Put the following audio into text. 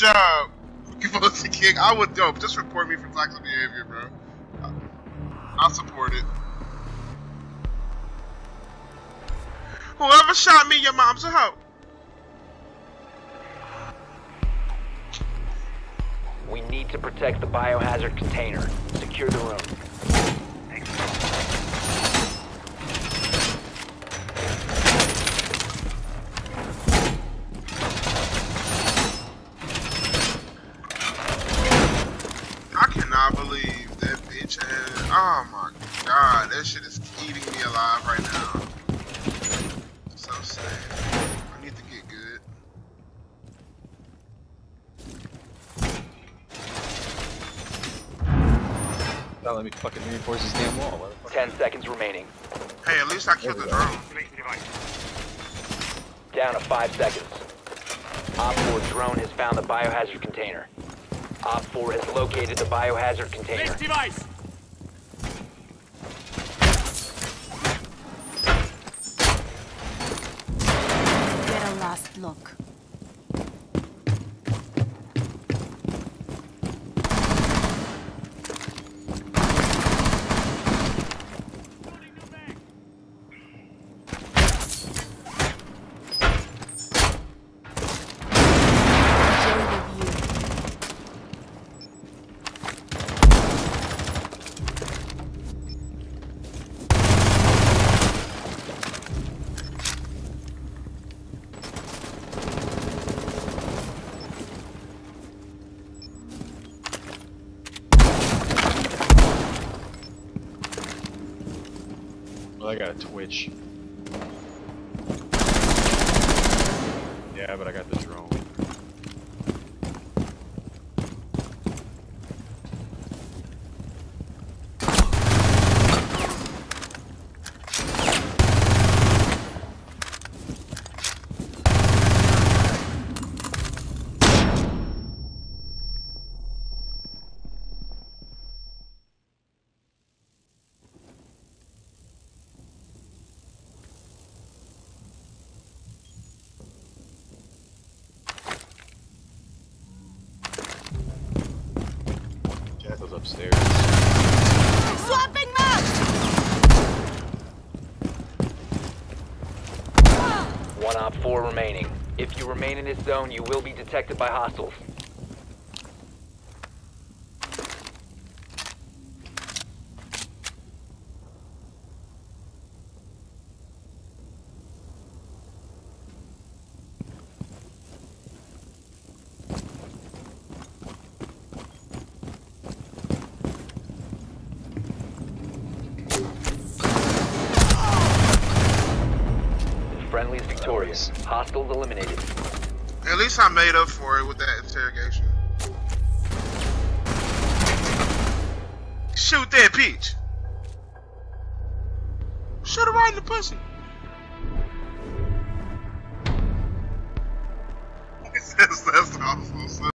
job, Pussy King. I would dope. Just report me for toxic behavior, bro. I'll support it. Whoever shot me, your mom's a hoe. We need to protect the biohazard container. Secure the room. I cannot believe that bitch has. Oh my god, that shit is eating me alive right now. So sad. I need to get good. Don't let me fucking reinforce this damn wall. Ten seconds remaining. Hey, at least I killed the drone. Down to five seconds. OPFOR drone has found the biohazard container. OPFOR has located the biohazard container. Get a last look. Well, I got a twitch. Yeah, but I got the drone. Upstairs. Swapping maps! One OPFOR remaining. If you remain in this zone, you will be detected by hostiles. Friendly is victorious. Hostiles eliminated. At least I made up for it with that interrogation. Shoot that peach. Shoot her right in the pussy. that's, that's awesome.